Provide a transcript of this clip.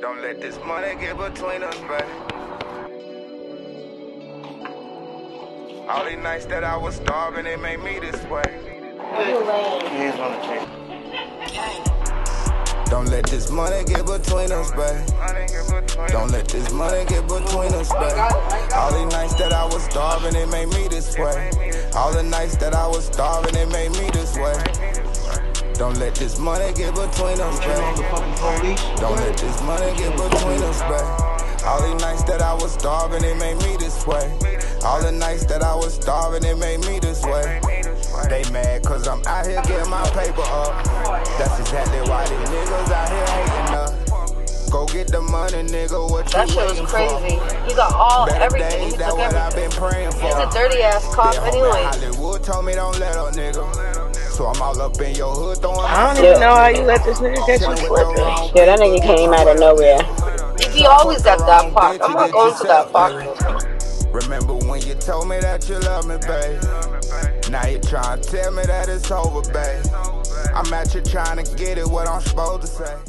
Don't let this money get between us, baby. All these nights that I was starving, it made me this way. Hands on the table. Don't let this money get between us, baby. Don't let this money get between us, baby. All these nights that I was starving, it made me this way. All the nights that I was starving, it made me this way. Don't let this money get between us, You baby. Don't let this money get between us, baby. All these nights that I was starving, it made me this way. All the nights that I was starving, it made me this way. They mad cause I'm out here getting my paper up. That's exactly why these niggas out here hating us. Go get the money, nigga. What you That shit was crazy. for? He got all Better everything. He days, that's took what I've been praying for. He's a dirty ass cop Been home in anyway. Hollywood told me don't let up, nigga. So I'm all up in your hood throwing I don't my even know how you let this nigga catch you slipping. Yeah, that nigga came out of nowhere. He always got that park. I'm not going to that park. Remember when you told me that you love me, babe? Now you trying to tell me that it's over, babe. I'm at you trying to get it, what I'm supposed to say.